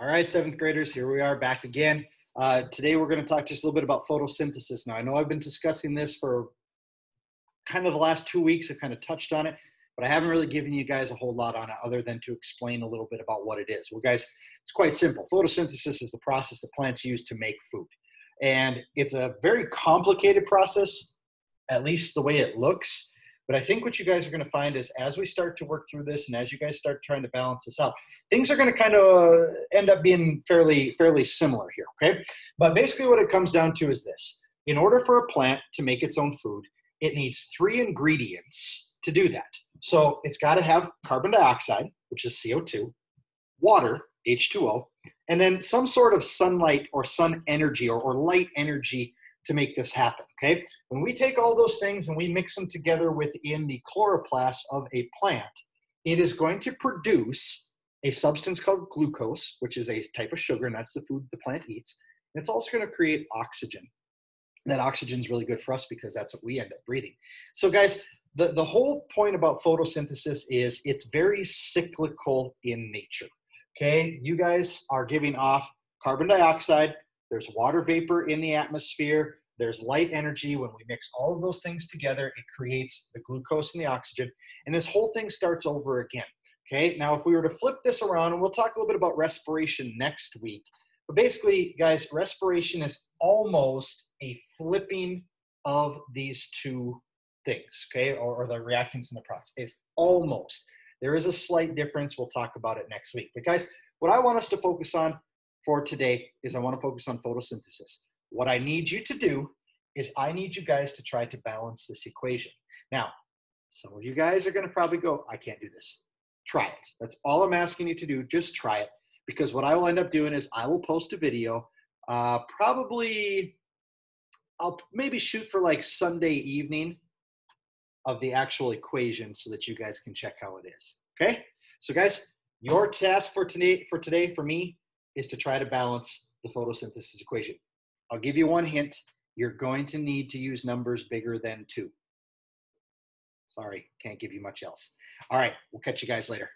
All right, seventh graders, here we are back again. Uh, today we're going to talk just a little bit about photosynthesis. Now, I know I've been discussing this for kind of the last two weeks. I've kind of touched on it, but I haven't really given you guys a whole lot on it other than to explain a little bit about what it is. Well, guys, it's quite simple. Photosynthesis is the process that plants use to make food. And it's a very complicated process, at least the way it looks. But I think what you guys are going to find is as we start to work through this and as you guys start trying to balance this out, things are going to kind of end up being fairly fairly similar here, okay? But basically what it comes down to is this. In order for a plant to make its own food, it needs three ingredients to do that. So it's got to have carbon dioxide, which is CO2, water, H2O, and then some sort of sunlight or sun energy or, or light energy to make this happen, okay? When we take all those things and we mix them together within the chloroplast of a plant, it is going to produce a substance called glucose, which is a type of sugar, and that's the food the plant eats. And it's also going to create oxygen. That oxygen is really good for us because that's what we end up breathing. So, guys, the, the whole point about photosynthesis is it's very cyclical in nature. Okay, you guys are giving off carbon dioxide, there's water vapor in the atmosphere. There's light energy. When we mix all of those things together, it creates the glucose and the oxygen. And this whole thing starts over again. Okay, now if we were to flip this around, and we'll talk a little bit about respiration next week. But basically, guys, respiration is almost a flipping of these two things, okay, or, or the reactants in the process. It's almost. There is a slight difference. We'll talk about it next week. But guys, what I want us to focus on for today is I want to focus on photosynthesis. What I need you to do is I need you guys to try to balance this equation. Now, some of you guys are going to probably go, I can't do this. Try it. That's all I'm asking you to do. Just try it. Because what I will end up doing is I will post a video, uh, probably, I'll maybe shoot for like Sunday evening of the actual equation so that you guys can check how it is. Okay? So guys, your task for today for today for me is to try to balance the photosynthesis equation. I'll give you one hint. You're going to need to use numbers bigger than two. Sorry, can't give you much else. All right, we'll catch you guys later.